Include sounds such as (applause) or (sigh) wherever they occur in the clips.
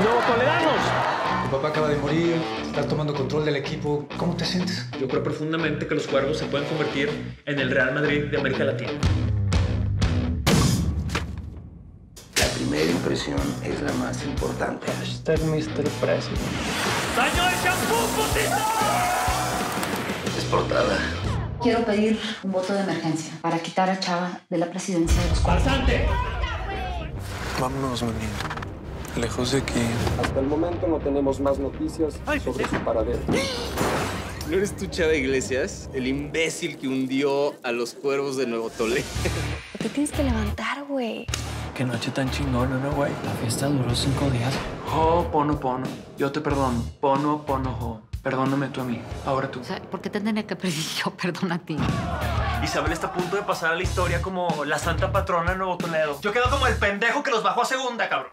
¡Nuevo Toledanos! Tu papá acaba de morir, estás tomando control del equipo. ¿Cómo te sientes? Yo creo profundamente que los cuervos se pueden convertir en el Real Madrid de América Latina. La primera impresión es la más importante. Hashtag Mr. President. ¡Daño de champú, putito! Es portada. Quiero pedir un voto de emergencia para quitar a Chava de la presidencia de los cuartos. ¡Farsante! Vámonos, manín. Lejos de aquí. Hasta el momento no tenemos más noticias sobre su paradero. ¿No eres tú, Chava Iglesias? El imbécil que hundió a los cuervos de Nuevo Toledo. Te tienes que levantar, güey. Qué noche tan chingona, ¿no, güey? La fiesta duró cinco días. Oh, pono, pono. Yo te perdono. Pono, pono, jo. Perdóname tú a mí. Ahora tú. O sea, ¿por qué te tendría que pedir yo perdón a ti? Isabel está a punto de pasar a la historia como la santa patrona de Nuevo Toledo. Yo quedo como el pendejo que los bajó a segunda, cabrón.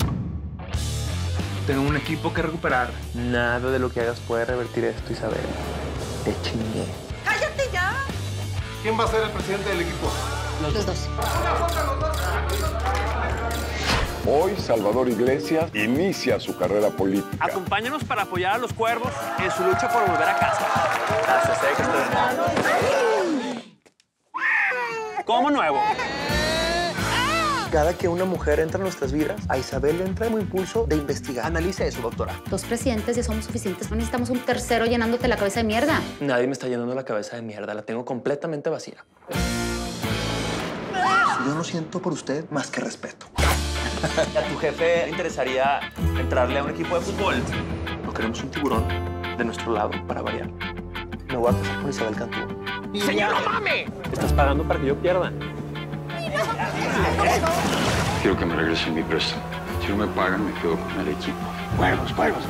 Tengo un equipo que recuperar. Nada de lo que hagas puede revertir esto, Isabel. Te chingué. ¡Cállate ya! ¿Quién va a ser el presidente del equipo? Los dos. Hoy Salvador Iglesias inicia su carrera política. Acompáñanos para apoyar a los cuervos en su lucha por volver a casa. Gracias, que estés- Como nuevo. Cada que una mujer entra en nuestras vidas, a Isabel le entra como impulso de investigar. Analice eso, doctora. Dos presidentes ya somos suficientes. No necesitamos un tercero llenándote la cabeza de mierda. Nadie me está llenando la cabeza de mierda. La tengo completamente vacía. Yo no siento por usted más que respeto. (laughs) ¿A tu jefe le interesaría entrarle a un equipo de fútbol? No queremos un tiburón de nuestro lado para variar. Me voy a casar con Isabel Cantú. ¡Señor, no mame! Estás pagando para que yo pierda. Quiero que me regresen mi préstamo. Si no me pagan, me quedo con el equipo. Cuervos, cuervos.